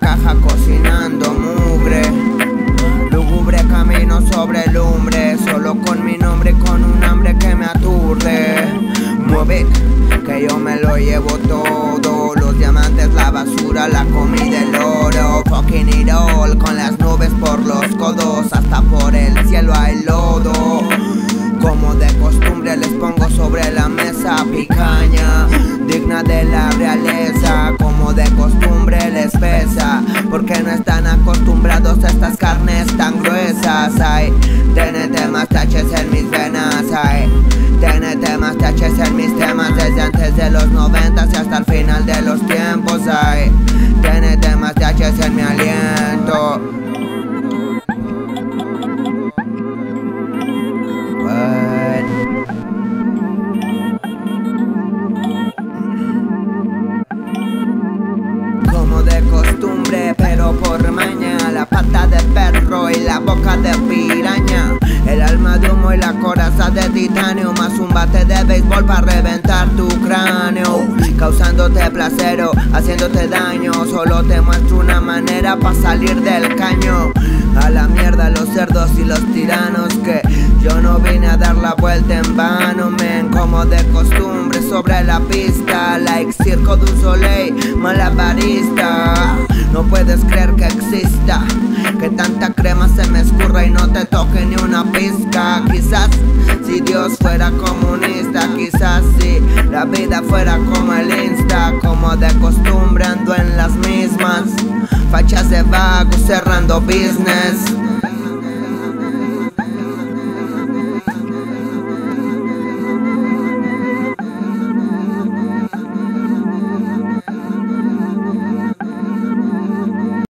caja cocinando mugre. Lugubre camino sobre lumbre, solo con mi nombre, y con un hambre que me aturde. Mueve, que yo me lo llevo todo. Los diamantes, la basura, la comida, el oro. Fucking it all, con las nubes por los codos, hasta por el cielo hay lodo. Como de costumbre les pongo sobre la mesa picaña, digna de la realidad carnes tan gruesas. Ay, TNT más taches en mis venas, ay. TNT más taches en mis temas desde antes de los noventas y hasta el final béisbol para reventar tu cráneo. Causándote placer o haciéndote daño. Solo te muestro una manera para salir del caño. A la mierda los cerdos y los tiranos Que yo no vine a dar la vuelta en vano. Men, como de costumbre sobre la pista. Like circo de un soleil, malabarista. No puedes creer que exista Que tanta crema se me escurra y no te toque ni una pizca. Quizás si Dios fuera la vida fuera como el Insta Como de costumbre ando en las mismas. Fachas de vago cerrando business